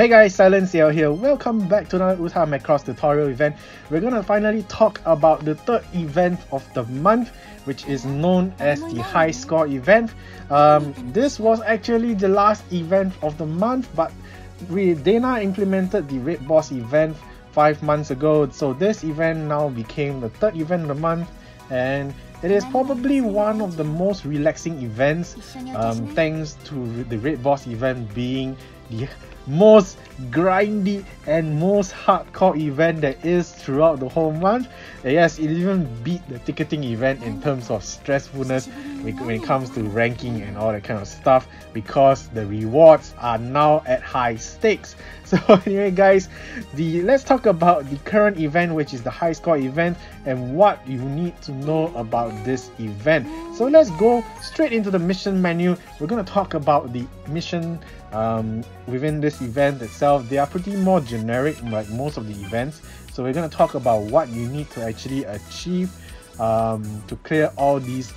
Hey guys, Silence here. Welcome back to another Uta Macross tutorial event. We're gonna finally talk about the third event of the month, which is known as the High Score event. Um, this was actually the last event of the month, but we DeNA implemented the Red Boss event five months ago, so this event now became the third event of the month, and it is probably one of the most relaxing events, um, thanks to the Red Boss event being the most grindy and most hardcore event that is throughout the whole month. And yes, it even beat the ticketing event in terms of stressfulness when it comes to ranking and all that kind of stuff because the rewards are now at high stakes. So anyway guys, the let's talk about the current event which is the high score event and what you need to know about this event. So let's go straight into the mission menu. We're going to talk about the mission um, within this event itself. They are pretty more generic like most of the events. So we're going to talk about what you need to actually achieve um, to clear all these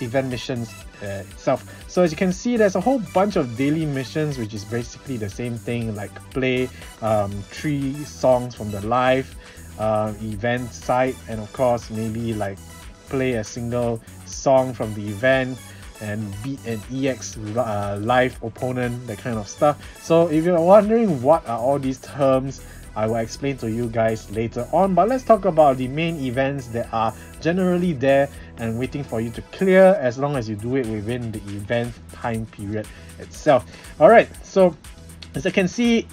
event missions uh, itself. So as you can see, there's a whole bunch of daily missions, which is basically the same thing, like play um, three songs from the live uh, event site, and of course, maybe like play a single song from the event and beat an EX uh, live opponent, that kind of stuff. So if you're wondering what are all these terms, I will explain to you guys later on. But let's talk about the main events that are generally there and waiting for you to clear as long as you do it within the event time period itself. Alright, so as I can see,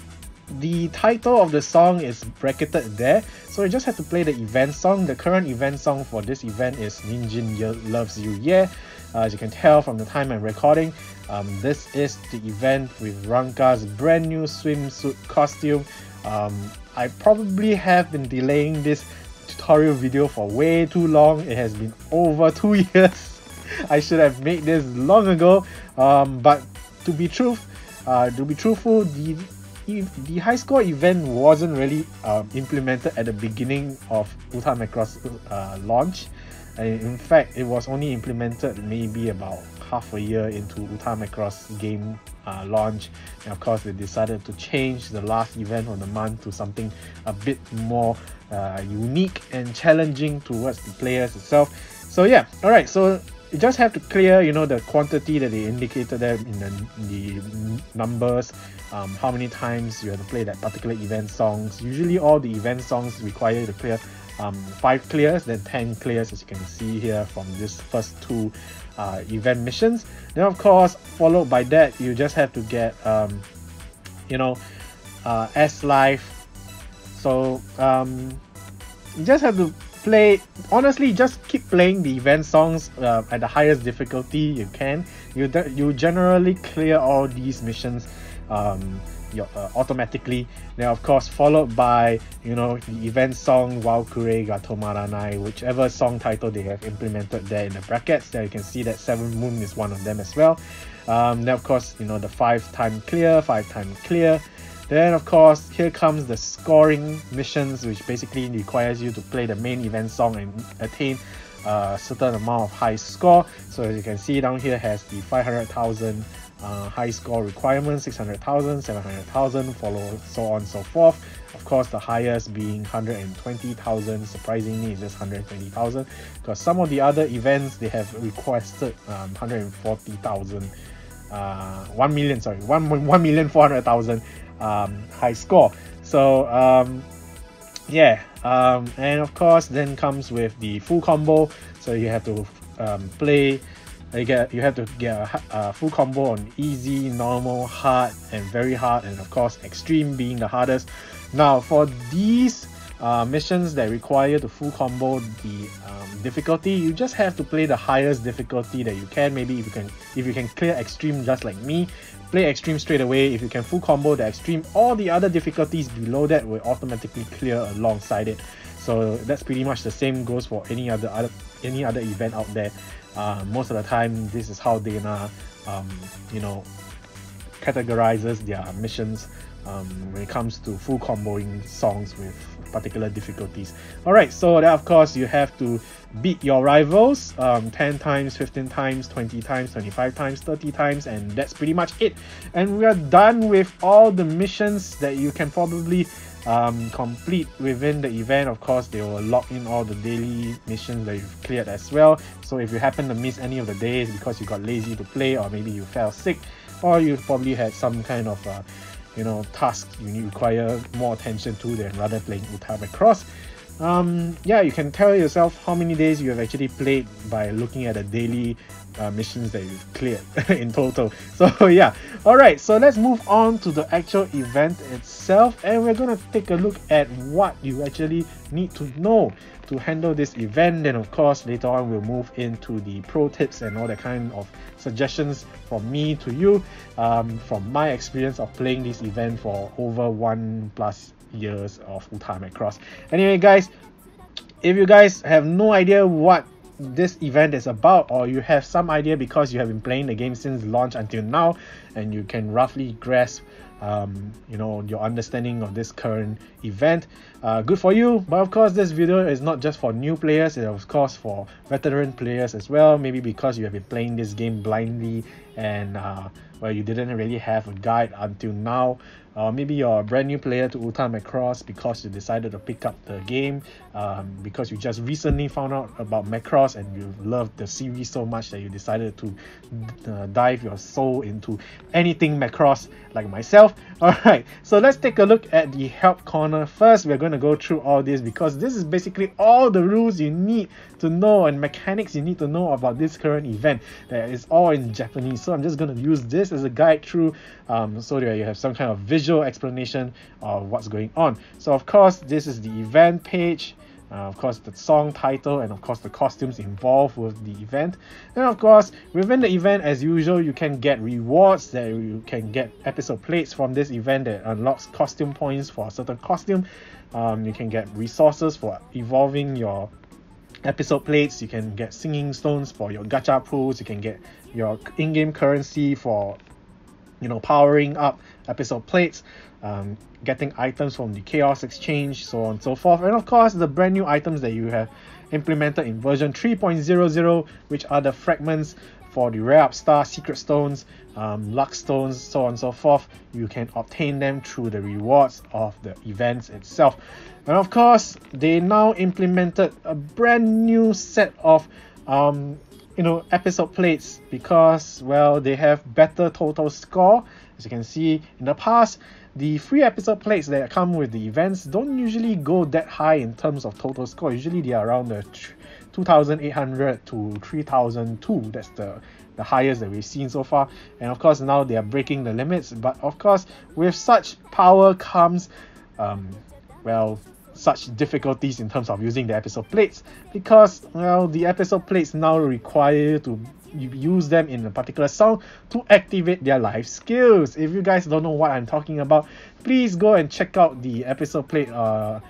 the title of the song is bracketed there so you just have to play the event song the current event song for this event is ninjin loves you yeah uh, as you can tell from the time i'm recording um, this is the event with ranka's brand new swimsuit costume. Um, i probably have been delaying this tutorial video for way too long. It has been over two years. I should have made this long ago. Um, but to be truth uh, to be truthful the the high score event wasn't really um, implemented at the beginning of Uta Macross uh, launch. And in fact, it was only implemented maybe about half a year into Uta Macross game uh, launch. And of course, they decided to change the last event of the month to something a bit more uh, unique and challenging towards the players itself. So yeah, all right. So you just have to clear you know the quantity that they indicated there in the, the numbers um, how many times you have to play that particular event songs usually all the event songs require you to clear um, 5 clears then 10 clears as you can see here from this first two uh, event missions. Then of course followed by that you just have to get um, you know uh, S life. So um, you just have to play honestly just keep playing the event songs uh, at the highest difficulty you can. You you generally clear all these missions um, uh, automatically. Then of course followed by you know the event song Walkure ga Tomaranai whichever song title they have implemented there in the brackets. There you can see that Seventh Moon is one of them as well. Um, then of course you know the five time clear five time clear. Then of course, here comes the scoring missions, which basically requires you to play the main event song and attain a certain amount of high score. So as you can see down here has the 500,000 uh, high score requirement, 600,000, 700,000, follow so on so forth. Of course, the highest being 120,000. Surprisingly, it's just 120,000 because some of the other events they have requested um, 140,000, uh, 1 million, sorry, 1, 1 million 400,000 um, high score. So um, yeah, um, and of course then comes with the full combo. So you have to um, play. You get you have to get a, a, full combo on easy, normal, hard, and very hard, and of course extreme being the hardest. Now for these uh, missions that require the full combo the um, difficulty you just have to play the highest difficulty that you can. Maybe if you can if you can clear extreme just like me play extreme straight away. If you can full combo the extreme all the other difficulties below that will automatically clear alongside it. So that's pretty much the same goes for any other, other any other event out there uh, most of the time this is how DeNA um, you know categorizes their missions um, when it comes to full comboing songs with particular difficulties. Alright, so that of course you have to beat your rivals um, 10 times, 15 times, 20 times, 25 times, 30 times, and that's pretty much it. And we are done with all the missions that you can probably um, complete within the event. Of course, they will lock in all the daily missions that you've cleared as well. So if you happen to miss any of the days because you got lazy to play, or maybe you fell sick, or you probably had some kind of uh, you know task you require more attention to than rather playing Uta Macross. Um, yeah, you can tell yourself how many days you have actually played by looking at the daily uh, missions that you've cleared in total. So yeah, alright, so let's move on to the actual event itself and we're gonna take a look at what you actually need to know to handle this event. Then of course later on we'll move into the pro tips and all that kind of suggestions from me to you um, from my experience of playing this event for over one plus years of Uta Macross. Anyway guys, if you guys have no idea what this event is about or you have some idea because you have been playing the game since launch until now and you can roughly grasp um, you know your understanding of this current event. Uh, good for you. But of course this video is not just for new players. It's of course for veteran players as well. Maybe because you have been playing this game blindly and uh, well you didn't really have a guide until now. Or maybe you're a brand new player to Uta Macross because you decided to pick up the game um, because you just recently found out about Macross and you loved the series so much that you decided to uh, dive your soul into anything Macross like myself. Alright, so let's take a look at the help corner first. We're going to go through all this because this is basically all the rules you need to know and mechanics you need to know about this current event that is all in Japanese. So I'm just going to use this as a guide through um, so that you have some kind of visual explanation of what's going on. So of course, this is the event page. Uh, of course, the song title and of course the costumes involved with the event. And of course, within the event, as usual, you can get rewards that you can get episode plates from this event that unlocks costume points for a certain costume. Um, you can get resources for evolving your episode plates. You can get singing stones for your gacha pools. You can get your in-game currency for you know powering up episode plates um, getting items from the chaos exchange so on and so forth. And of course the brand new items that you have implemented in version 3.00 which are the fragments for the rare star secret stones um, luck stones so on and so forth. You can obtain them through the rewards of the events itself. And of course they now implemented a brand new set of um, you know episode plates because well they have better total score. As you can see in the past the free episode plates that come with the events don't usually go that high in terms of total score. Usually they are around the 2800 to 3002 that's the the highest that we've seen so far. And of course now they are breaking the limits. But of course with such power comes um, well such difficulties in terms of using the episode plates. Because well the episode plates now require you to use them in a particular song to activate their life skills if you guys don't know what i'm talking about please go and check out the episode plate uh,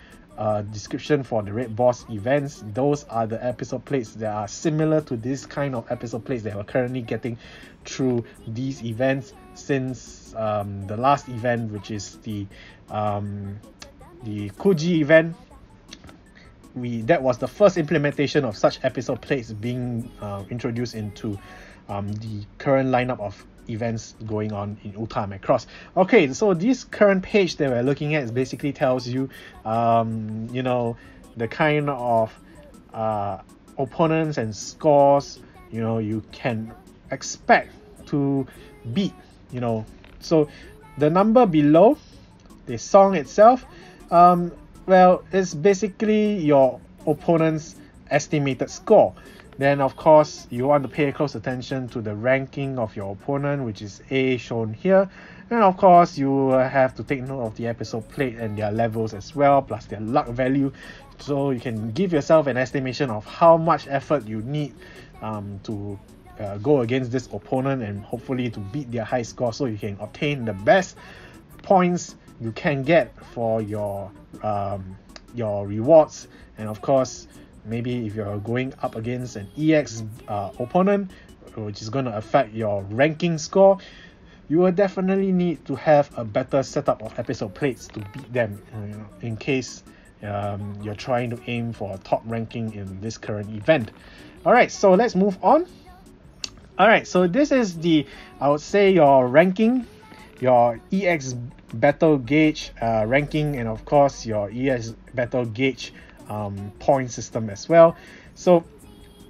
uh, description for the Red Boss events. Those are the episode plates that are similar to this kind of episode plates that we're currently getting through these events since um, the last event, which is the um, the Kuji event, we that was the first implementation of such episode plates being uh, introduced into um, the current lineup of events going on in Uta Macross. Okay, so this current page that we're looking at is basically tells you, um, you know, the kind of uh, opponents and scores, you know, you can expect to beat, you know. So the number below the song itself um, well, it's basically your opponent's estimated score. Then, of course, you want to pay close attention to the ranking of your opponent, which is A shown here. And of course, you have to take note of the episode plate and their levels as well, plus their luck value. So you can give yourself an estimation of how much effort you need um, to uh, go against this opponent and hopefully to beat their high score so you can obtain the best points you can get for your um, your rewards and of course maybe if you're going up against an EX uh, opponent which is going to affect your ranking score you will definitely need to have a better setup of episode plates to beat them know, in case um, you're trying to aim for a top ranking in this current event. Alright, so let's move on. Alright, so this is the, I would say, your ranking, your EX battle gauge uh, ranking, and of course, your EX battle gauge um, point system as well. So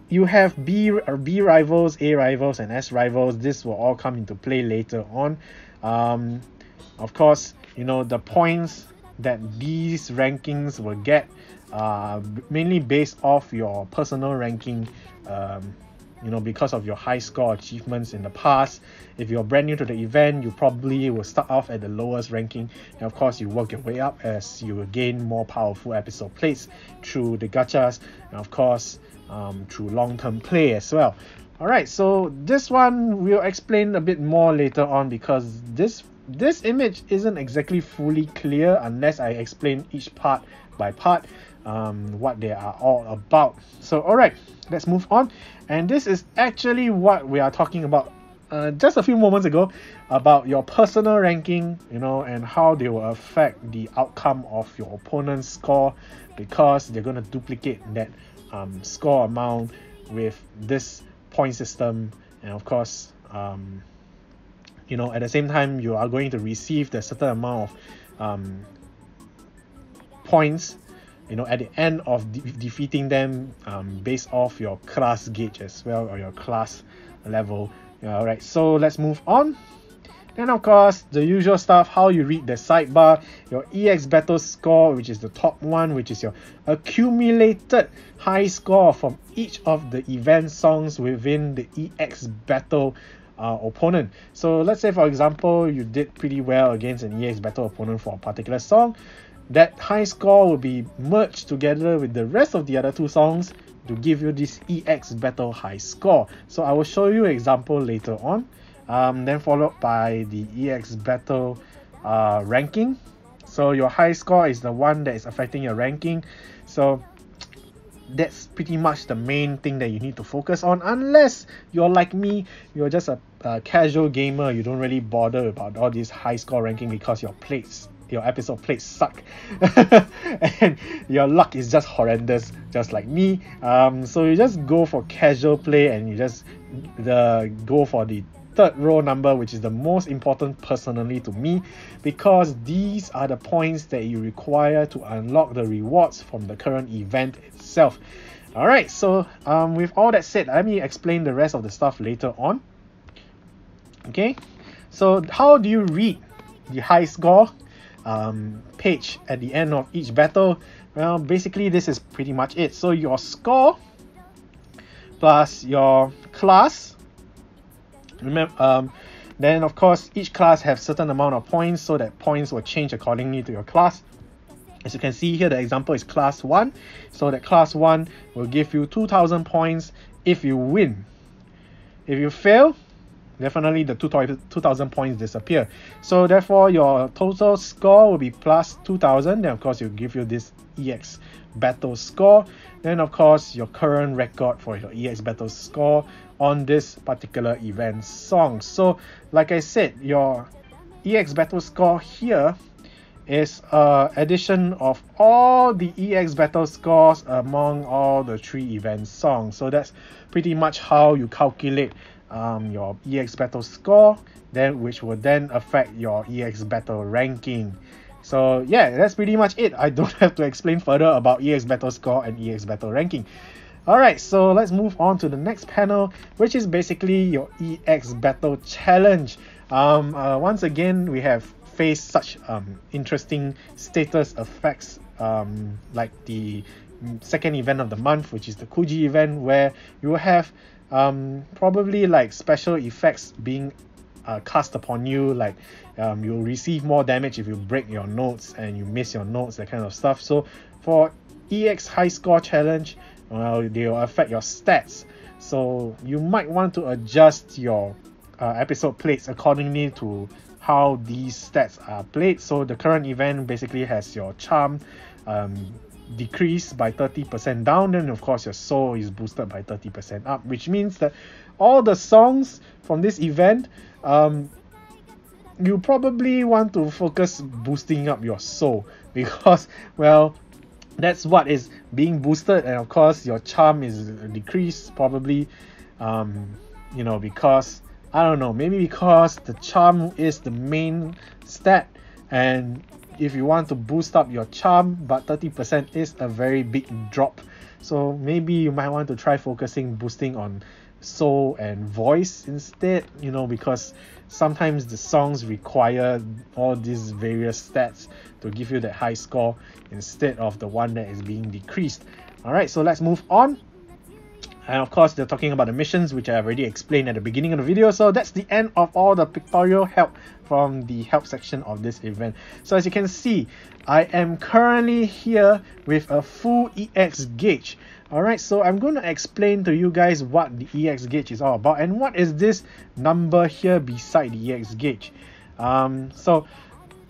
you have B, uh, B rivals, A rivals, and S rivals. This will all come into play later on. Um, of course, you know, the points that these rankings will get uh, mainly based off your personal ranking um, you know because of your high score achievements in the past if you're brand new to the event you probably will start off at the lowest ranking and of course you work your way up as you gain more powerful episode plates through the gachas and of course um, through long-term play as well alright so this one we'll explain a bit more later on because this this image isn't exactly fully clear unless I explain each part by part um, what they are all about. So alright, let's move on. And this is actually what we are talking about uh, just a few moments ago about your personal ranking, you know, and how they will affect the outcome of your opponent's score because they're going to duplicate that um, score amount with this point system. And of course um, you know at the same time you are going to receive the certain amount of um, points you know at the end of de defeating them um, based off your class gauge as well or your class level all right so let's move on then of course the usual stuff how you read the sidebar your ex battle score which is the top one which is your accumulated high score from each of the event songs within the ex battle uh, opponent. So let's say for example you did pretty well against an EX battle opponent for a particular song. That high score will be merged together with the rest of the other two songs to give you this EX battle high score. So I will show you example later on. Um, then followed by the EX battle uh, ranking. So your high score is the one that is affecting your ranking. So that's pretty much the main thing that you need to focus on unless you're like me you're just a, a, casual gamer you don't really bother about all these high score ranking because your plates your episode plates suck. And your luck is just horrendous just like me. Um, so you just go for casual play and you just the go for the third row number which is the most important personally to me because these are the points that you require to unlock the rewards from the current event itself. All right so um, with all that said let me explain the rest of the stuff later on. Okay? So how do you read the high score um, page at the end of each battle. Well basically this is pretty much it. So your score plus your class. Remember um, then of course each class have certain amount of points so that points will change accordingly to your class. As you can see here the example is class 1 so that class 1 will give you 2000 points if you win. If you fail definitely the 2000 points disappear. So therefore your total score will be plus 2000 then of course will give you this ex battle score. Then of course your current record for your ex battle score on this particular event song. So like i said your ex battle score here is a addition of all the EX battle scores among all the three event songs. So that's pretty much how you calculate um, your EX battle score, then which will then affect your EX battle ranking. So yeah, that's pretty much it. I don't have to explain further about EX battle score and EX battle ranking. Alright, so let's move on to the next panel, which is basically your EX battle challenge. Um, uh, once again, we have faced such um, interesting status effects um, like the second event of the month, which is the Kuji event, where you will have um, probably like special effects being uh, cast upon you like um, you'll receive more damage if you break your notes and you miss your notes that kind of stuff. So for ex high score challenge well they will affect your stats. So you might want to adjust your uh, episode plates accordingly to how these stats are played. So the current event basically has your charm um, decrease by 30% down then of course your soul is boosted by 30% up which means that all the songs from this event um, you probably want to focus boosting up your soul. Because well that's what is being boosted and of course your charm is decreased probably um you know because i don't know maybe because the charm is the main stat and if you want to boost up your charm but 30% is a very big drop. So maybe you might want to try focusing boosting on soul and voice instead you know because sometimes the songs require all these various stats to give you that high score instead of the one that is being decreased. All right so let's move on and of course they're talking about the missions which i've already explained at the beginning of the video. So that's the end of all the pictorial help from the help section of this event. So as you can see i am currently here with a full ex gauge. Alright, so I'm going to explain to you guys what the EX gauge is all about. And what is this number here beside the EX gauge. Um, so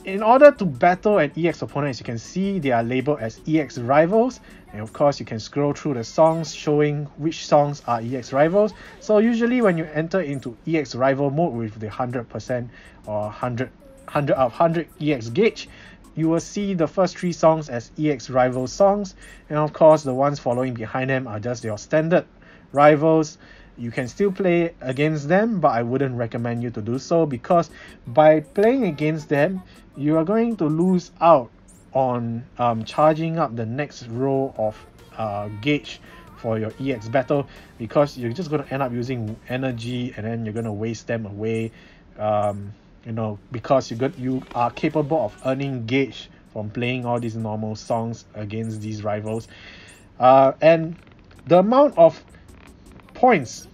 in order to battle an EX opponent, as you can see, they are labeled as EX rivals. And of course, you can scroll through the songs showing which songs are EX rivals. So usually when you enter into EX rival mode with the 100% or 100, 100 out of 100 EX gauge, you will see the first three songs as EX rival songs, and of course the ones following behind them are just your standard rivals. You can still play against them, but I wouldn't recommend you to do so because by playing against them, you are going to lose out on um, charging up the next row of uh, gauge for your EX battle because you're just going to end up using energy and then you're going to waste them away. Um, you know because you got you are capable of earning gauge from playing all these normal songs against these rivals uh, and the amount of points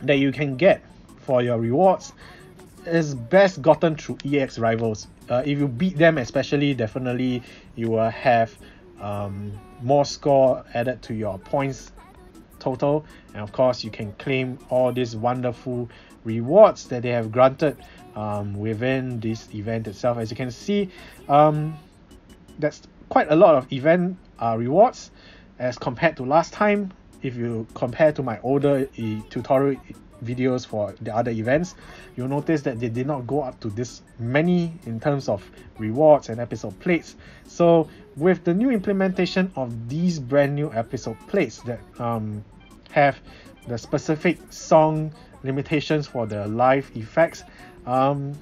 that you can get for your rewards is best gotten through EX rivals. Uh, if you beat them, especially, definitely you will have um, more score added to your points total, and of course, you can claim all these wonderful rewards that they have granted um, within this event itself. As you can see, um, that's quite a lot of event uh, rewards as compared to last time. If you compare to my older e tutorial videos for the other events, you'll notice that they did not go up to this many in terms of rewards and episode plates. So with the new implementation of these brand new episode plates that um, have the specific song limitations for the live effects, um,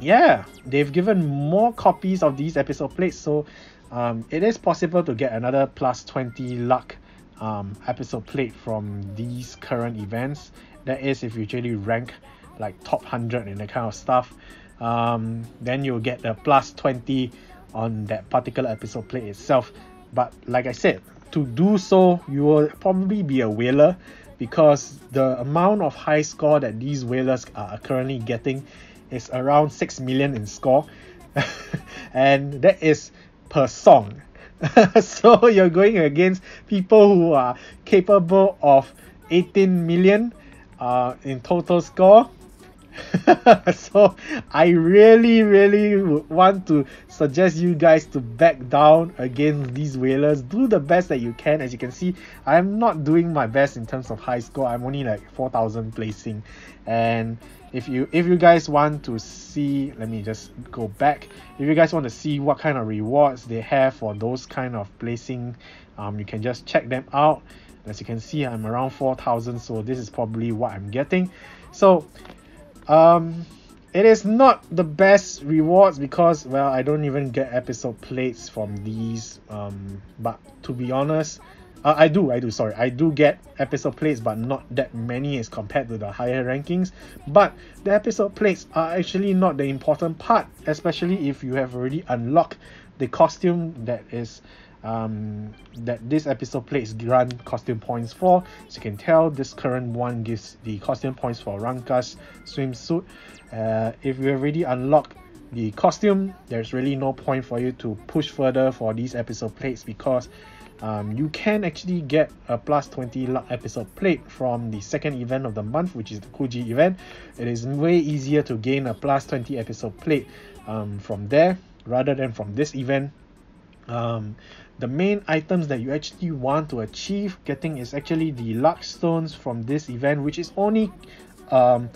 yeah, they've given more copies of these episode plates, so um, it is possible to get another plus 20 luck um, episode plate from these current events. That is, if you usually rank like top 100 and that kind of stuff, um, then you'll get the plus 20 on that particular episode plate itself. But like I said, to do so, you will probably be a whaler because the amount of high score that these whalers are currently getting is around 6 million in score and that is per song so you're going against people who are capable of 18 million uh, in total score so I really, really want to suggest you guys to back down against these whalers. Do the best that you can. As you can see, I'm not doing my best in terms of high score. I'm only like 4,000 placing. And if you if you guys want to see, let me just go back. If you guys want to see what kind of rewards they have for those kind of placing, um, you can just check them out. As you can see, I'm around 4,000, so this is probably what I'm getting. So um, it is not the best rewards because well I don't even get episode plates from these um but to be honest uh, I do I do sorry I do get episode plates but not that many as compared to the higher rankings but the episode plates are actually not the important part especially if you have already unlocked the costume that is um, that this episode plates grant costume points for. As you can tell, this current one gives the costume points for Ranka's swimsuit. Uh, if you already unlocked the costume, there's really no point for you to push further for these episode plates because um, you can actually get a plus 20 luck episode plate from the second event of the month, which is the Kuji event. It is way easier to gain a plus 20 episode plate um, from there rather than from this event. Um, the main items that you actually want to achieve getting is actually the luck stones from this event which is only um,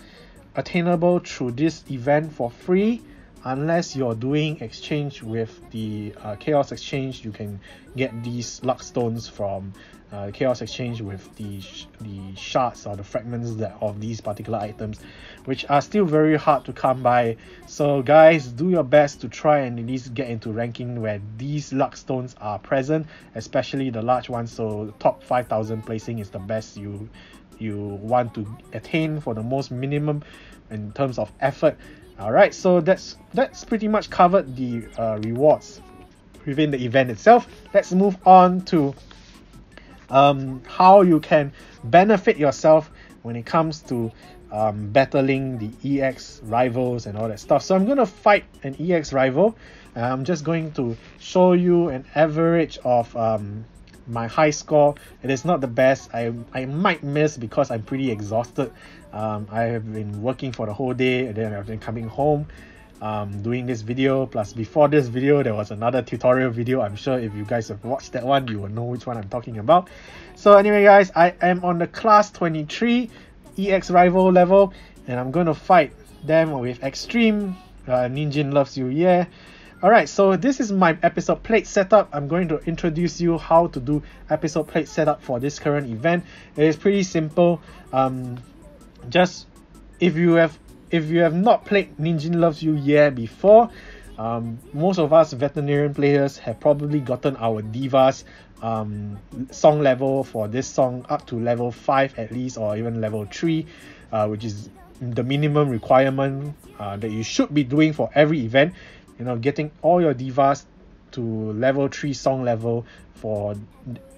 attainable through this event for free unless you're doing exchange with the uh, chaos exchange you can get these luck stones from uh, chaos exchange with the sh- the shards or the fragments that of these particular items which are still very hard to come by. So guys do your best to try and at least get into ranking where these luck stones are present especially the large ones. So top 5000 placing is the best you you want to attain for the most minimum in terms of effort all right so that's that's pretty much covered the uh, rewards within the event itself let's move on to um, how you can benefit yourself when it comes to um, battling the EX rivals and all that stuff. So I'm going to fight an EX rival. I'm just going to show you an average of um, my high score. It is not the best. I, I might miss because I'm pretty exhausted. Um, I have been working for the whole day and then I've been coming home um, doing this video plus before this video there was another tutorial video I'm sure if you guys have watched that one you will know which one I'm talking about so anyway guys I am on the class 23 EX rival level and I'm going to fight them with extreme uh, Ninjin loves you yeah Alright, so this is my episode plate setup. I'm going to introduce you how to do episode plate setup for this current event. It is pretty simple. Um, just if you have if you have not played Ninjin Loves You Yeah before, um, most of us veterinarian players have probably gotten our divas um, song level for this song up to level 5 at least or even level 3 uh, which is the minimum requirement uh, that you should be doing for every event you know getting all your divas to level 3 song level for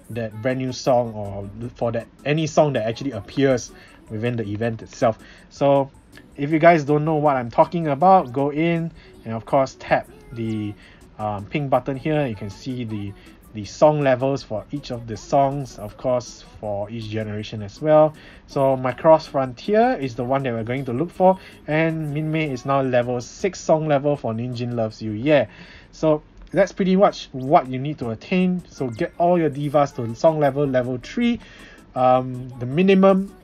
that brand new song or for that any song that actually appears within the event itself. So if you guys don't know what I'm talking about go in and of course tap the um, pink button here. You can see the the song levels for each of the songs of course for each generation as well. So Macross Frontier is the one that we're going to look for and Min Minmay is now level 6 song level for Ninjin Loves You. Yeah. So that's pretty much what you need to attain. So get all your divas to song level level 3 um, the minimum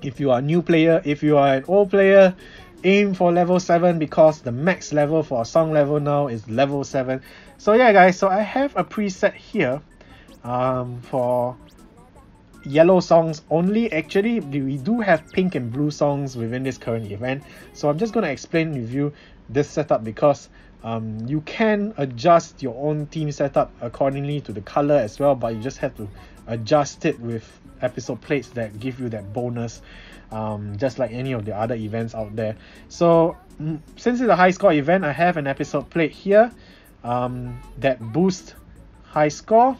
if you are a new player if you are an old player aim for level 7 because the max level for a song level now is level 7 so yeah guys so i have a preset here um, for yellow songs only. Actually we do have pink and blue songs within this current event. So i'm just going to explain with you this setup because um, you can adjust your own team setup accordingly to the color as well but you just have to adjust it with episode plates that give you that bonus um, just like any of the other events out there. So mm, since it's a high score event I have an episode plate here um, that boost high score.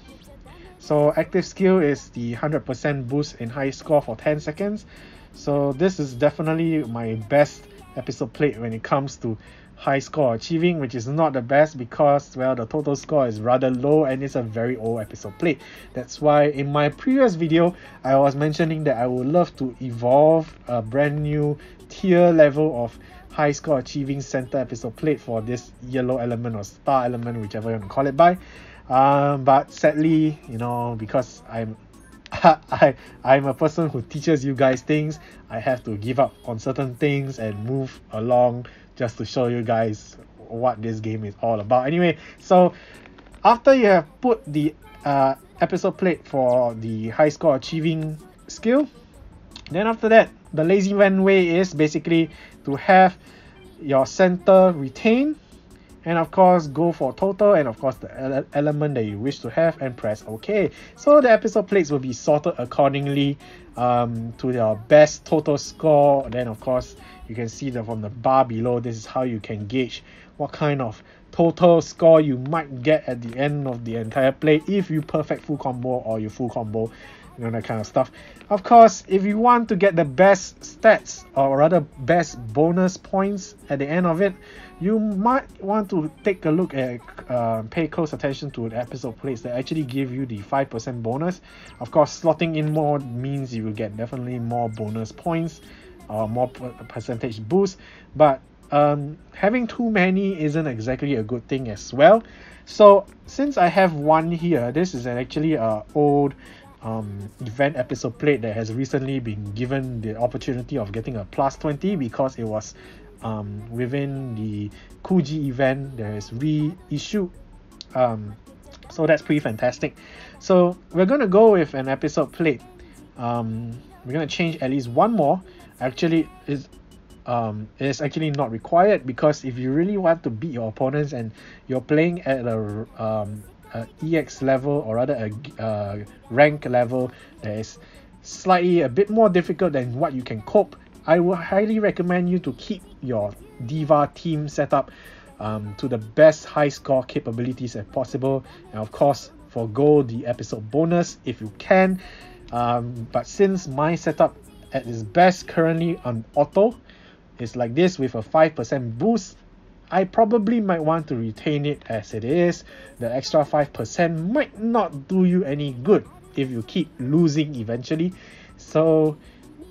So active skill is the 100% boost in high score for 10 seconds. So this is definitely my best episode plate when it comes to high score achieving which is not the best because well the total score is rather low and it's a very old episode plate that's why in my previous video i was mentioning that i would love to evolve a brand new tier level of high score achieving center episode plate for this yellow element or star element whichever you want to call it by um, but sadly you know because i'm I, I'm a person who teaches you guys things. I have to give up on certain things and move along just to show you guys what this game is all about. Anyway, so after you have put the uh, episode plate for the high score achieving skill, then after that, the lazy man way is basically to have your center retained and of course go for total and of course the element that you wish to have and press ok. So the episode plates will be sorted accordingly um, to your best total score. Then of course you can see that from the bar below this is how you can gauge what kind of total score you might get at the end of the entire play if you perfect full combo or you full combo you know that kind of stuff. Of course if you want to get the best stats or rather best bonus points at the end of it you might want to take a look at uh, pay close attention to the episode plates that actually give you the 5% bonus. Of course slotting in more means you will get definitely more bonus points or more percentage boost but um, having too many isn't exactly a good thing as well so since I have one here this is actually a old um, event episode plate that has recently been given the opportunity of getting a plus 20 because it was um, within the Kuji event, there is reissue. Um, so that's pretty fantastic. So we're gonna go with an episode plate. Um, we're gonna change at least one more. Actually, is um, actually not required because if you really want to beat your opponents and you're playing at a, um, a EX level or rather a uh, rank level that is slightly a bit more difficult than what you can cope, I would highly recommend you to keep your Diva team setup um, to the best high score capabilities as possible, and of course, forgo the episode bonus if you can. Um, but since my setup at its best currently on auto is like this with a 5% boost, I probably might want to retain it as it is. The extra 5% might not do you any good if you keep losing eventually. So,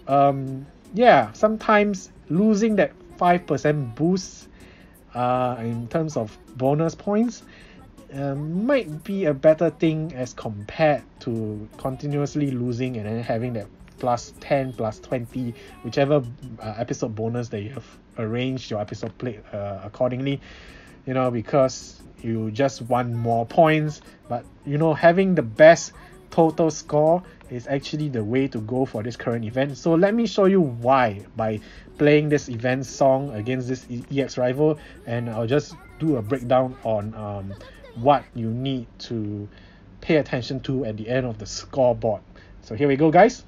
um, yeah, sometimes losing that 5% boost uh, in terms of bonus points uh, might be a better thing as compared to continuously losing and then having that plus 10 plus 20 whichever uh, episode bonus that you have arranged your episode plate uh, accordingly you know because you just want more points but you know having the best total score is actually the way to go for this current event. So let me show you why by playing this event song against this EX rival and I'll just do a breakdown on um, what you need to pay attention to at the end of the scoreboard. So here we go guys.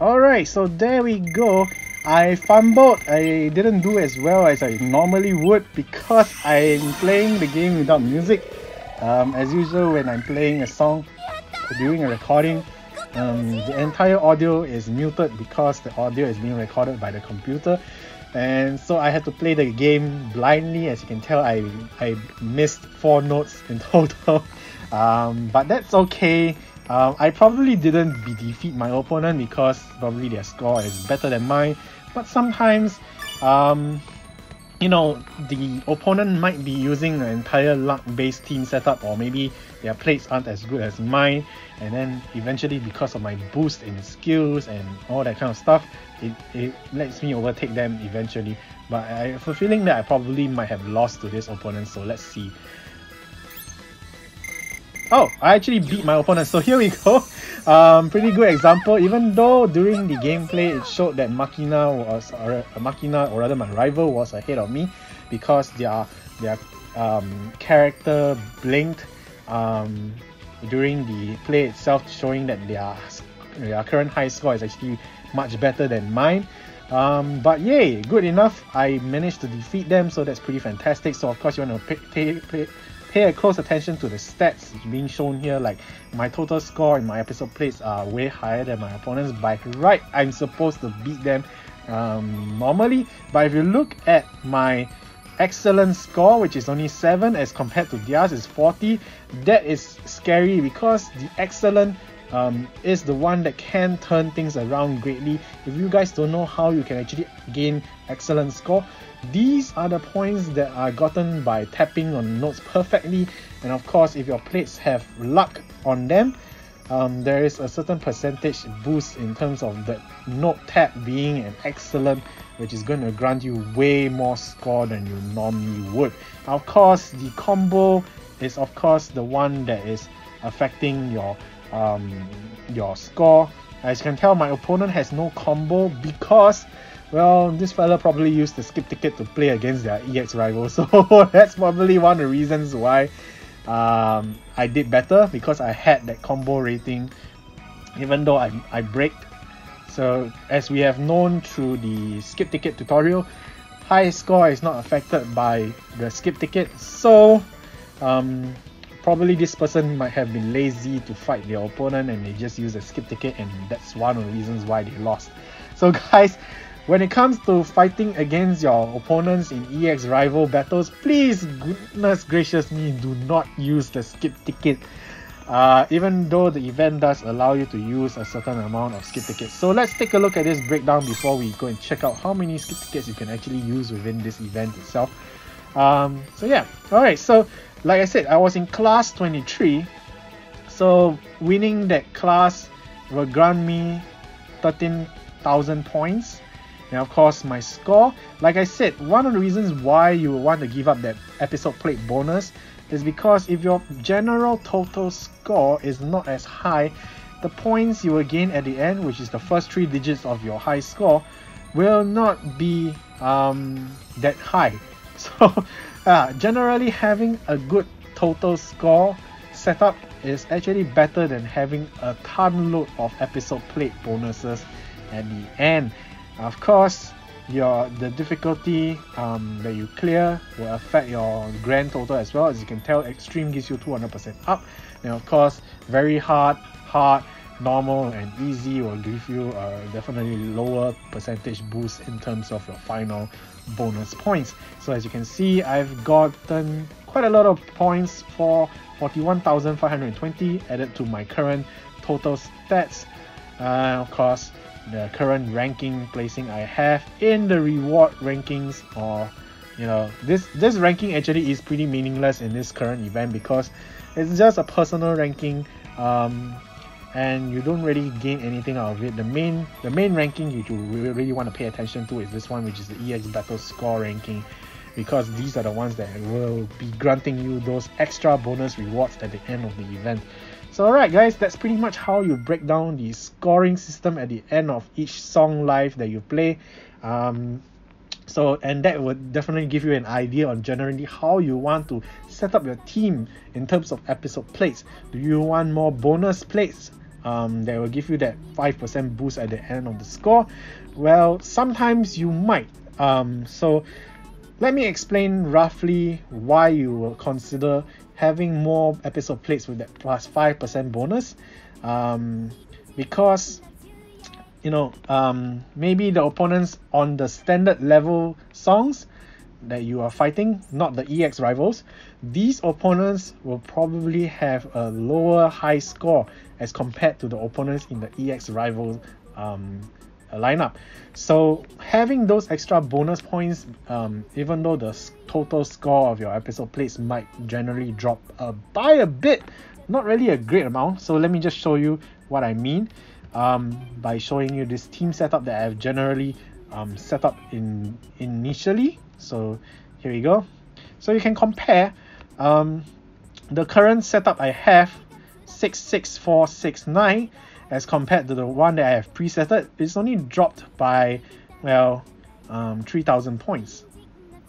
Alright, so there we go. I fumbled. I didn't do as well as I normally would because I'm playing the game without music. Um, as usual, when I'm playing a song during a recording, um, the entire audio is muted because the audio is being recorded by the computer. And so I had to play the game blindly. As you can tell, I, I missed four notes in total. Um, but that's okay. Um, I probably didn't defeat my opponent because probably their score is better than mine. But sometimes, um, you know, the opponent might be using an entire luck-based team setup, or maybe their plates aren't as good as mine. And then eventually, because of my boost in skills and all that kind of stuff, it, it lets me overtake them eventually. But I have a feeling that I probably might have lost to this opponent. So let's see. Oh, I actually beat my opponent. So here we go. Um, pretty good example. Even though during the gameplay it showed that Makina was, or uh, or rather my rival was ahead of me, because their their um, character blinked um, during the play itself, showing that their their current high score is actually much better than mine. Um, but yay, good enough. I managed to defeat them, so that's pretty fantastic. So of course you want to pay, pay, pay a close attention to the stats being shown here. Like my total score in my episode plates are way higher than my opponents by right. I'm supposed to beat them um, normally. But if you look at my excellent score which is only 7 as compared to theirs is 40 that is scary because the excellent um, is the one that can turn things around greatly. If you guys don't know how you can actually gain excellent score these are the points that are gotten by tapping on notes perfectly and of course if your plates have luck on them um, there is a certain percentage boost in terms of the note tap being an excellent which is going to grant you way more score than you normally would. Of course the combo is of course the one that is affecting your um, your score. As you can tell my opponent has no combo because well, this fella probably used the skip ticket to play against their EX rival, so that's probably one of the reasons why um, I did better because I had that combo rating, even though I, I braked. So, as we have known through the skip ticket tutorial, high score is not affected by the skip ticket, so um, probably this person might have been lazy to fight their opponent and they just used a skip ticket, and that's one of the reasons why they lost. So, guys, when it comes to fighting against your opponents in EX rival battles, please, goodness gracious me, do not use the skip ticket. Uh, even though the event does allow you to use a certain amount of skip tickets. So let's take a look at this breakdown before we go and check out how many skip tickets you can actually use within this event itself. Um, so yeah, alright, so like I said, I was in class 23 So winning that class will grant me 13,000 points. And of course, my score, like I said, one of the reasons why you will want to give up that episode plate bonus is because if your general total score is not as high, the points you will gain at the end, which is the first three digits of your high score, will not be um, that high. So, uh, generally, having a good total score setup is actually better than having a ton load of episode plate bonuses at the end. Of course, your the difficulty um, that you clear will affect your grand total as well. As you can tell, extreme gives you 200% up, and of course, very hard, hard, normal, and easy will give you a definitely lower percentage boost in terms of your final bonus points. So as you can see, I've gotten quite a lot of points for 41,520 added to my current total stats. Uh, of course, the current ranking placing I have in the reward rankings or you know this this ranking actually is pretty meaningless in this current event because it's just a personal ranking um, and you don't really gain anything out of it. The main the main ranking you really, really want to pay attention to is this one, which is the EX Battle Score ranking, because these are the ones that will be granting you those extra bonus rewards at the end of the event. So alright guys, that's pretty much how you break down the scoring system at the end of each song live that you play. Um, so and that would definitely give you an idea on generally how you want to set up your team in terms of episode plates. Do you want more bonus plates um, that will give you that 5% boost at the end of the score? Well, sometimes you might. Um, so let me explain roughly why you will consider having more episode plates with that plus 5% bonus. Um, because you know, um, maybe the opponents on the standard level songs that you are fighting, not the EX rivals, these opponents will probably have a lower high score as compared to the opponents in the EX rival um, lineup. So having those extra bonus points, um, even though the total score of your episode plates might generally drop uh, by a bit, not really a great amount. So let me just show you what I mean um, by showing you this team setup that I've generally um, set up in initially. So here we go. So you can compare um, the current setup I have 66469 as compared to the one that I have presetted. It's only dropped by well um, 3000 points.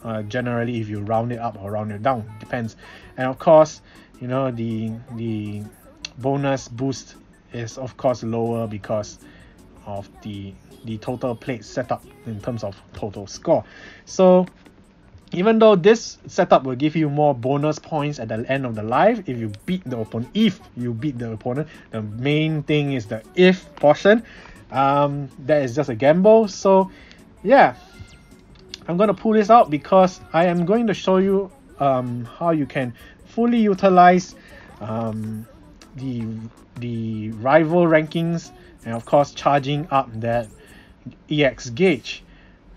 Uh, generally if you round it up or round it down depends and of course you know the the bonus boost is of course lower because of the the total plate setup in terms of total score so even though this setup will give you more bonus points at the end of the life if you beat the opponent if you beat the opponent the main thing is the if portion. Um, that is just a gamble. So yeah. I'm going to pull this out because i am going to show you um, how you can fully utilize um, the the rival rankings and of course charging up that EX gauge.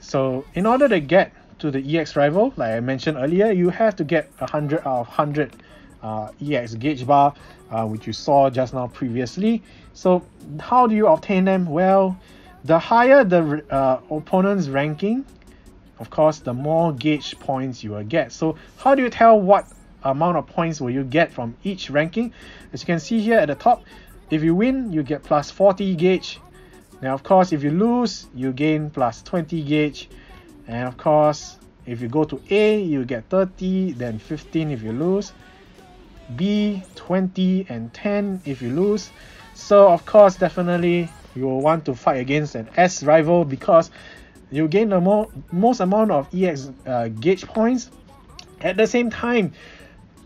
So in order to get to the EX rival, like I mentioned earlier, you have to get 100 out of 100 uh, EX gauge bar, uh, which you saw just now previously. So how do you obtain them? Well, the higher the uh, opponent's ranking, of course, the more gauge points you will get. So how do you tell what amount of points will you get from each ranking? As you can see here at the top, if you win, you get plus 40 gauge. Now, of course, if you lose, you gain plus 20 gauge. And of course, if you go to A, you get 30, then 15 if you lose. B, 20, and 10 if you lose. So, of course, definitely you will want to fight against an S rival because you gain the mo most amount of EX uh, gauge points. At the same time,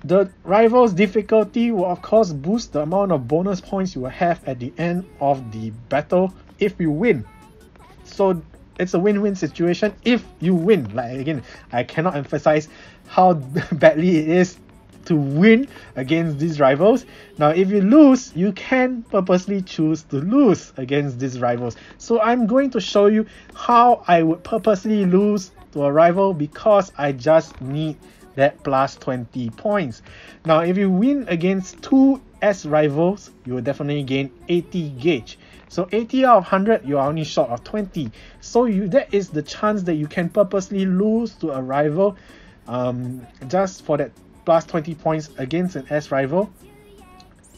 the rival's difficulty will of course boost the amount of bonus points you will have at the end of the battle if you win. So it's a win-win situation if you win. Like again, I cannot emphasize how badly it is to win against these rivals. Now, if you lose, you can purposely choose to lose against these rivals. So I'm going to show you how I would purposely lose to a rival because I just need that plus 20 points. Now, if you win against two S rivals, you will definitely gain 80 gauge. So 80 out of 100, you are only short of 20. So you that is the chance that you can purposely lose to a rival um, just for that plus 20 points against an S rival.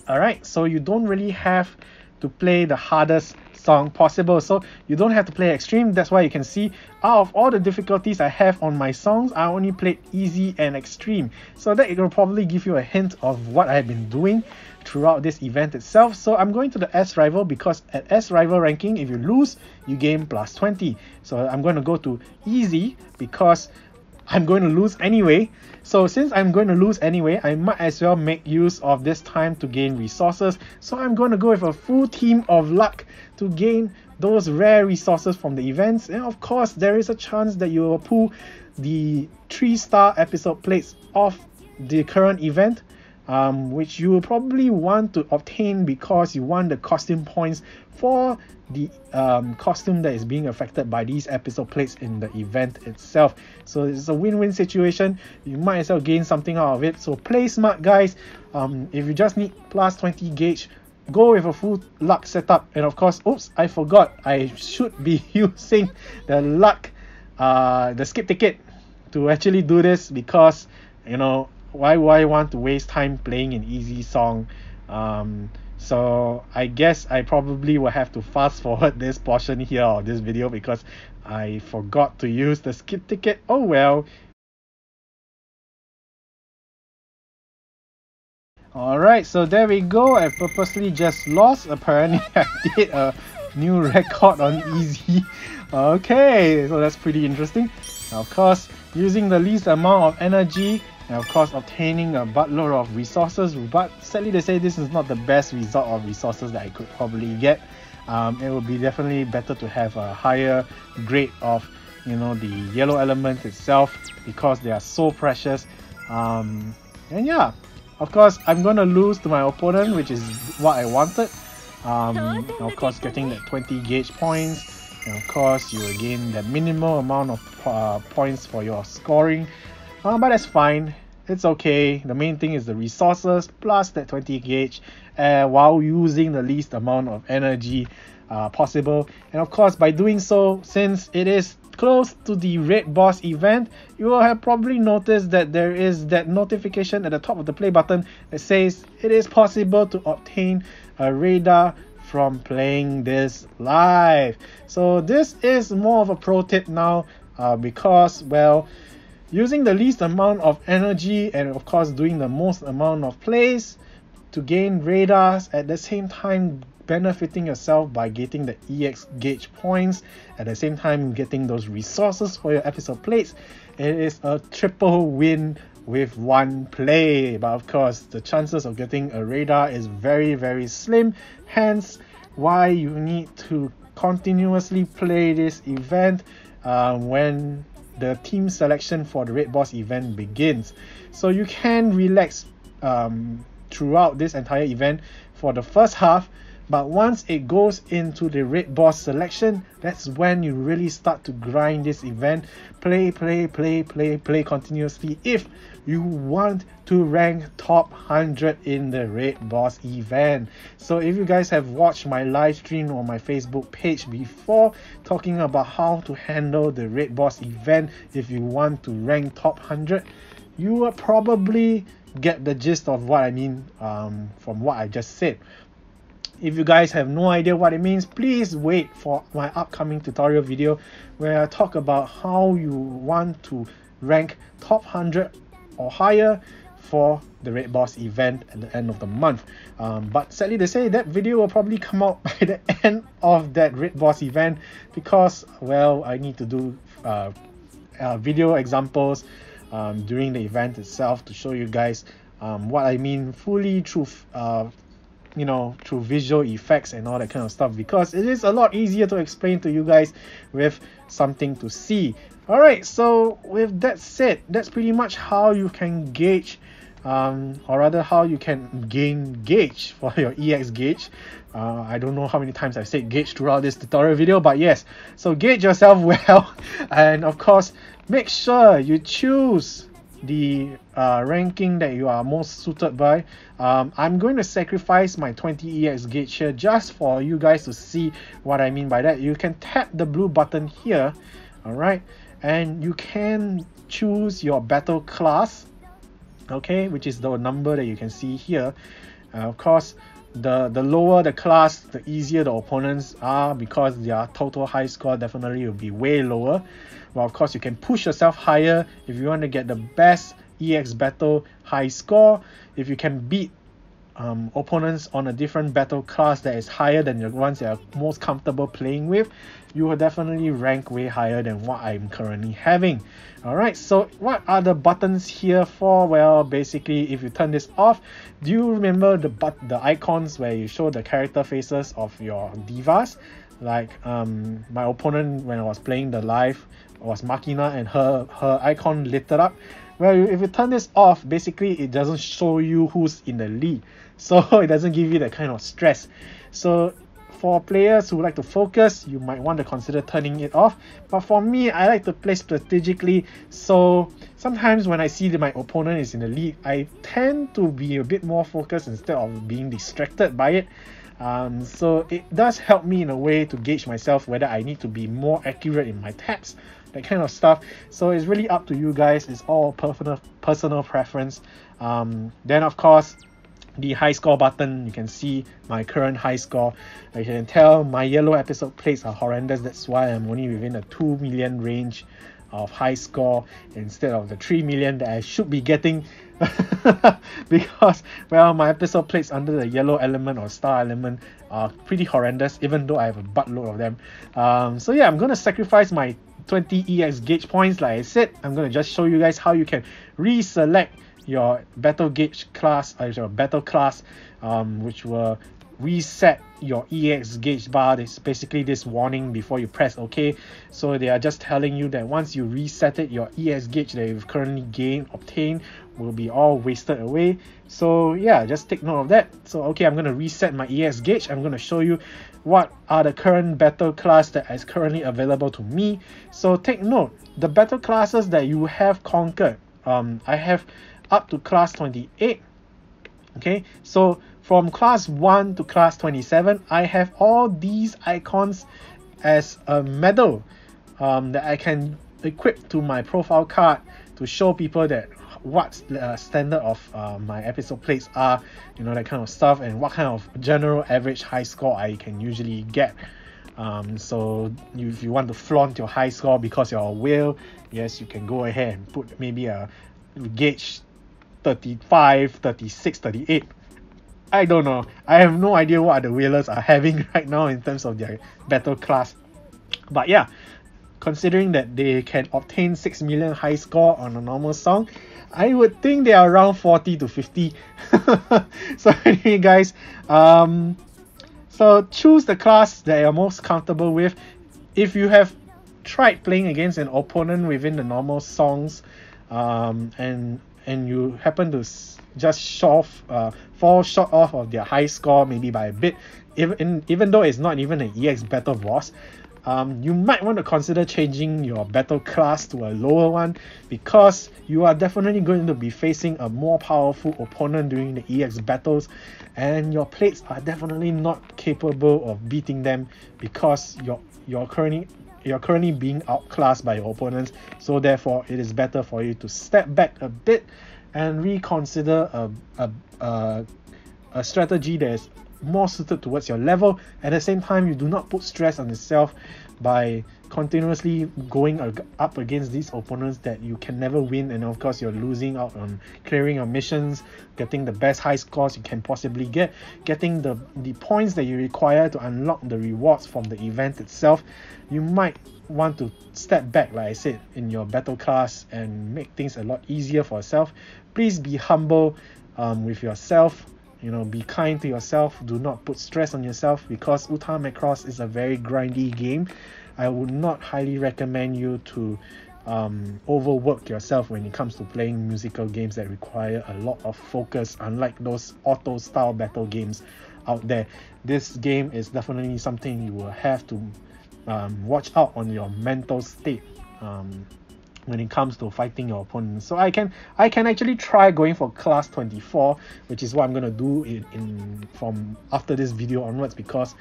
Alright, so you don't really have to play the hardest song possible so you don't have to play extreme that's why you can see out of all the difficulties I have on my songs I only played easy and extreme so that it will probably give you a hint of what I've been doing throughout this event itself so I'm going to the S rival because at S rival ranking if you lose you gain plus 20 so I'm going to go to easy because I'm going to lose anyway. So since I'm going to lose anyway, I might as well make use of this time to gain resources. So I'm going to go with a full team of luck to gain those rare resources from the events. And of course, there is a chance that you will pull the 3 star episode plates off the current event um, which you will probably want to obtain because you want the costume points for the um, costume that is being affected by these episode plates in the event itself. So it's a win-win situation. You might as well gain something out of it. So play smart, guys. Um, if you just need plus 20 gauge, go with a full luck setup. And of course, oops, I forgot. I should be using the luck, uh, the skip ticket to actually do this because you know why would I want to waste time playing an easy song? Um, so I guess I probably will have to fast forward this portion here of this video because I forgot to use the skip ticket. Oh well. Alright, so there we go. I purposely just lost. Apparently I did a new record on easy. Okay, so that's pretty interesting. Of course, using the least amount of energy and of course obtaining a buttload of resources but sadly to say this is not the best result of resources that I could probably get. Um, it would be definitely better to have a higher grade of you know the yellow element itself because they are so precious. Um, and yeah of course I'm gonna lose to my opponent which is what I wanted. Um, of course getting that 20 gauge points. And of course you gain the minimal amount of uh, points for your scoring uh, but that's fine. It's okay. The main thing is the resources plus that 20 gauge uh, while using the least amount of energy uh, possible. And of course by doing so since it is close to the raid boss event you will have probably noticed that there is that notification at the top of the play button that says it is possible to obtain a radar from playing this live. So this is more of a pro tip now uh, because well using the least amount of energy and of course doing the most amount of plays to gain radars at the same time benefiting yourself by getting the EX gauge points at the same time getting those resources for your episode plates. It is a triple win with one play but of course the chances of getting a radar is very very slim. Hence why you need to continuously play this event uh, when the team selection for the raid boss event begins. So you can relax um, throughout this entire event for the first half but once it goes into the raid boss selection that's when you really start to grind this event play play play play play continuously if you want to rank top 100 in the raid boss event. So if you guys have watched my live stream on my facebook page before talking about how to handle the raid boss event if you want to rank top 100 you will probably get the gist of what i mean um, from what i just said. If you guys have no idea what it means, please wait for my upcoming tutorial video where I talk about how you want to rank top 100 or higher for the raid boss event at the end of the month. Um, but sadly to say, that video will probably come out by the end of that raid boss event because, well, I need to do uh, uh, video examples um, during the event itself to show you guys um, what I mean fully through uh, you know through visual effects and all that kind of stuff because it is a lot easier to explain to you guys with something to see all right so with that said that's pretty much how you can gauge um, or rather how you can gain gauge for your EX gauge. Uh, I don't know how many times I've said gauge throughout this tutorial video, but yes, so gauge yourself well, and of course, make sure you choose the uh, ranking that you are most suited by. Um, I'm going to sacrifice my 20 EX gauge here just for you guys to see what I mean by that. You can tap the blue button here, alright, and you can choose your battle class, okay, which is the number that you can see here. Uh, of course, the the lower the class, the easier the opponents are because their total high score definitely will be way lower. Well, of course, you can push yourself higher if you want to get the best EX battle high score. If you can beat um, opponents on a different battle class that is higher than the ones that are most comfortable playing with, you will definitely rank way higher than what I'm currently having. Alright, so what are the buttons here for? Well, basically, if you turn this off, do you remember the but the icons where you show the character faces of your divas? Like um, my opponent when I was playing the live was Makina and her her icon lit up. Well, if you turn this off, basically it doesn't show you who's in the lead, so it doesn't give you that kind of stress. So for players who like to focus, you might want to consider turning it off. But for me, I like to play strategically. So sometimes when I see that my opponent is in the lead, I tend to be a bit more focused instead of being distracted by it. Um, so it does help me in a way to gauge myself whether I need to be more accurate in my taps, that kind of stuff. So it's really up to you guys. It's all personal personal preference. Um, then of course, the high score button, you can see my current high score. As you can tell, my yellow episode plates are horrendous. That's why I'm only within a 2 million range of high score instead of the 3 million that I should be getting because well my episode plates under the yellow element or star element are pretty horrendous even though I have a buttload of them um, so yeah I'm gonna sacrifice my 20 EX gauge points like I said I'm gonna just show you guys how you can reselect your battle gauge class uh, your battle class um, which will reset your EX gauge bar. It's basically this warning before you press OK. So they are just telling you that once you reset it, your EX gauge that you've currently gained, obtained, will be all wasted away. So yeah, just take note of that. So okay, I'm going to reset my EX gauge. I'm going to show you what are the current battle class that is currently available to me. So take note, the battle classes that you have conquered, um, I have up to class 28. Okay, so from class 1 to class 27, I have all these icons as a medal um, that I can equip to my profile card to show people that what uh, standard of uh, my episode plates are, you know, that kind of stuff, and what kind of general average high score I can usually get. Um, so if you want to flaunt your high score because you're a whale, yes, you can go ahead and put maybe a gauge 35, 36, 38 I don't know. I have no idea what the whalers are having right now in terms of their battle class. But yeah, considering that they can obtain 6 million high score on a normal song, I would think they are around 40 to 50. so anyway guys, um, so choose the class that you're most comfortable with. If you have tried playing against an opponent within the normal songs um, and and you happen to just short, uh, fall short off of their high score maybe by a bit, even even though it's not even an EX battle boss, um, you might want to consider changing your battle class to a lower one because you are definitely going to be facing a more powerful opponent during the EX battles and your plates are definitely not capable of beating them because you're, you're currently you're currently being outclassed by your opponents so therefore it is better for you to step back a bit and reconsider a, a, a, a strategy that is more suited towards your level. At the same time, you do not put stress on yourself by continuously going up against these opponents that you can never win and of course you're losing out on clearing your missions getting the best high scores you can possibly get getting the the points that you require to unlock the rewards from the event itself. You might want to step back like i said in your battle class and make things a lot easier for yourself. Please be humble um, with yourself. You know be kind to yourself. Do not put stress on yourself because Uta Macross is a very grindy game I would not highly recommend you to um, overwork yourself when it comes to playing musical games that require a lot of focus unlike those auto style battle games out there this game is definitely something you will have to um, watch out on your mental state um, when it comes to fighting your opponent. So I can I can actually try going for class 24, which is what I'm gonna do in, in from after this video onwards because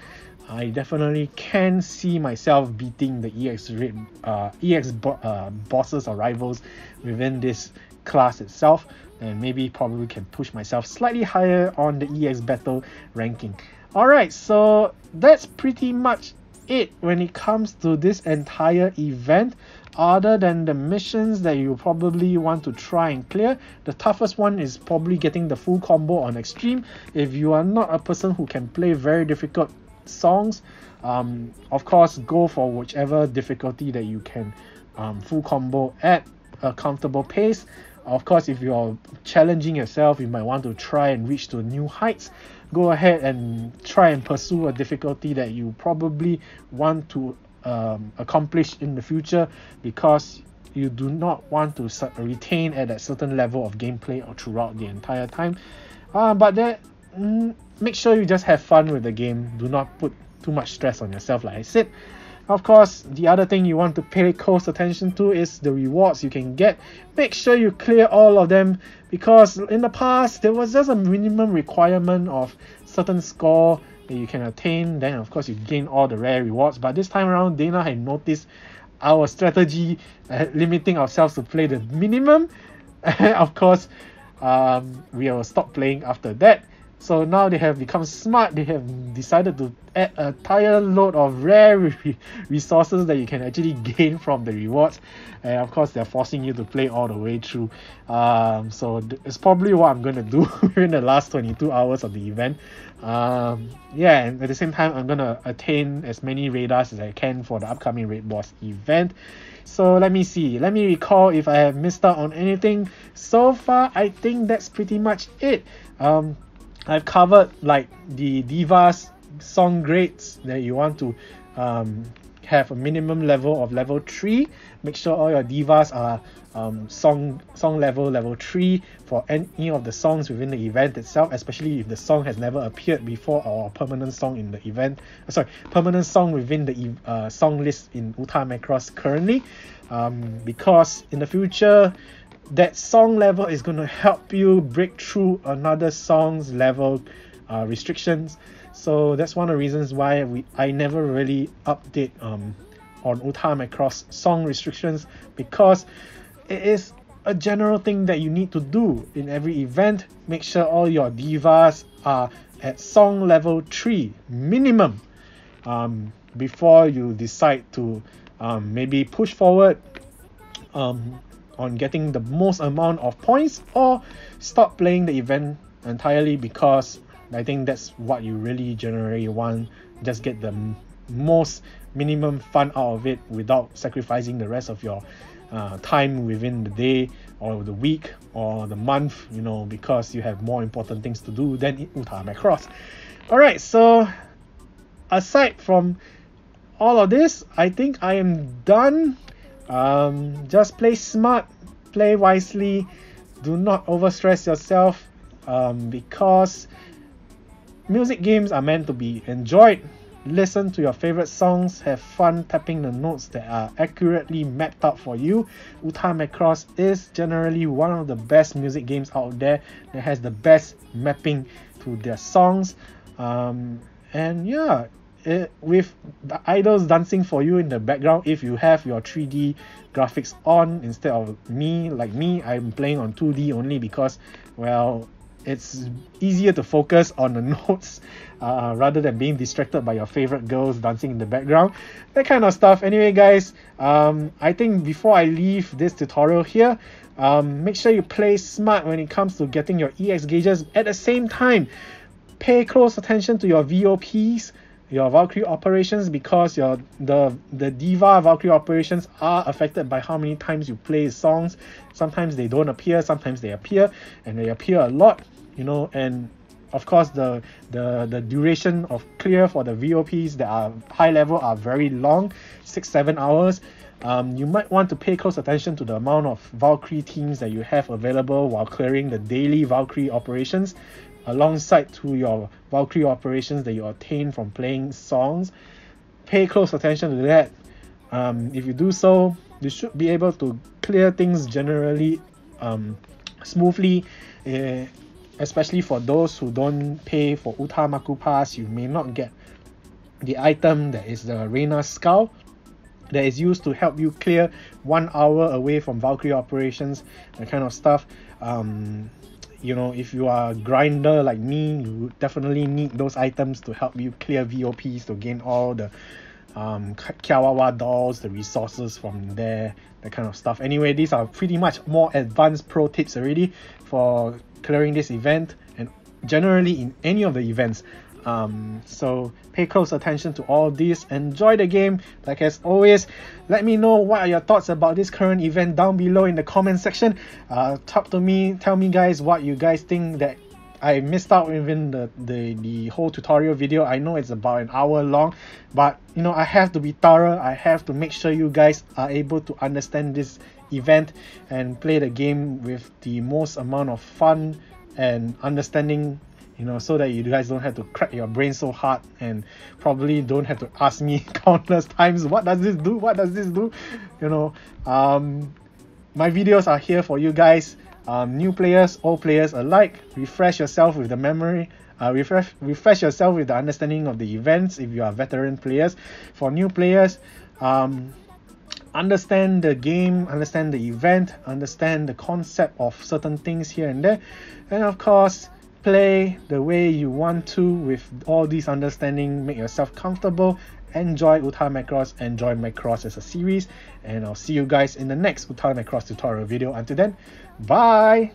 I definitely can see myself beating the EX rate uh, EX bo- uh, bosses or rivals within this class itself and maybe probably can push myself slightly higher on the EX battle ranking. Alright, so that's pretty much it when it comes to this entire event other than the missions that you probably want to try and clear the toughest one is probably getting the full combo on extreme if you are not a person who can play very difficult songs. Um, of course go for whichever difficulty that you can. Um, full combo at a comfortable pace. Of course if you're challenging yourself you might want to try and reach to new heights. Go ahead and try and pursue a difficulty that you probably want to um, accomplish in the future because you do not want to retain at a certain level of gameplay or throughout the entire time. Uh, but that mm, make sure you just have fun with the game do not put too much stress on yourself like i said of course, the other thing you want to pay close attention to is the rewards you can get. Make sure you clear all of them because in the past there was just a minimum requirement of certain score that you can attain. Then of course you gain all the rare rewards. But this time around, DeNA had noticed our strategy uh, limiting ourselves to play the minimum. of course, um, we will stop playing after that. So now they have become smart. They have decided to add a entire load of rare resources that you can actually gain from the rewards. And of course, they're forcing you to play all the way through. Um, so it's probably what I'm going to do in the last 22 hours of the event. Um, yeah, and at the same time, I'm going to attain as many radars as I can for the upcoming raid boss event. So let me see. Let me recall if I have missed out on anything. So far, I think that's pretty much it. Um, I've covered like the divas song grades that you want to um, have a minimum level of level 3 make sure all your divas are um, song song level level 3 for any of the songs within the event itself especially if the song has never appeared before or permanent song in the event uh, sorry permanent song within the uh, song list in Uta Macross currently. Um, because in the future that song level is going to help you break through another song's level uh, restrictions. So that's one of the reasons why we I never really update um, on Uta Macross song restrictions because it is a general thing that you need to do in every event. Make sure all your divas are at song level 3 minimum um, before you decide to um, maybe push forward um, on getting the most amount of points or stop playing the event entirely because I think that's what you really generally want. Just get the most minimum fun out of it without sacrificing the rest of your uh, time within the day or the week or the month you know because you have more important things to do than Uta Macross. Alright so aside from all of this I think I am done um, just play smart, play wisely, do not overstress yourself um, because music games are meant to be enjoyed. Listen to your favorite songs, have fun tapping the notes that are accurately mapped out for you. Uta Macross is generally one of the best music games out there that has the best mapping to their songs. Um, and yeah, it, with the idols dancing for you in the background if you have your 3D graphics on instead of me like me I'm playing on 2D only because well it's easier to focus on the notes uh, rather than being distracted by your favorite girls dancing in the background. That kind of stuff. Anyway guys um, I think before I leave this tutorial here um, make sure you play smart when it comes to getting your EX gauges at the same time pay close attention to your VOPs your Valkyrie operations because your the the Diva Valkyrie operations are affected by how many times you play songs. Sometimes they don't appear, sometimes they appear, and they appear a lot, you know, and of course the the the duration of clear for the VOPs that are high level are very long, six seven hours. Um, you might want to pay close attention to the amount of Valkyrie teams that you have available while clearing the daily Valkyrie operations alongside to your Valkyrie operations that you obtain from playing songs. Pay close attention to that. Um, if you do so, you should be able to clear things generally um, smoothly uh, especially for those who don't pay for Utamaku Pass you may not get the item that is the Reina Skull that is used to help you clear one hour away from Valkyrie operations, that kind of stuff. Um, you know, if you are a grinder like me, you definitely need those items to help you clear VOPs to gain all the um, Kiawawa dolls, the resources from there, that kind of stuff. Anyway, these are pretty much more advanced pro tips already for clearing this event and generally in any of the events. Um, so pay close attention to all this. Enjoy the game. Like as always, let me know what are your thoughts about this current event down below in the comment section. Uh, talk to me. Tell me guys what you guys think that I missed out even the, the the whole tutorial video. I know it's about an hour long, but you know I have to be thorough. I have to make sure you guys are able to understand this event and play the game with the most amount of fun and understanding you know so that you guys don't have to crack your brain so hard and probably don't have to ask me countless times what does this do? What does this do? You know um my videos are here for you guys. Um, new players old players alike refresh yourself with the memory uh, refresh refresh yourself with the understanding of the events if you are veteran players. For new players um, understand the game understand the event understand the concept of certain things here and there. And of course play the way you want to with all these understanding make yourself comfortable enjoy Uta Macross enjoy Macross as a series and I'll see you guys in the next Uta Macross tutorial video. Until then bye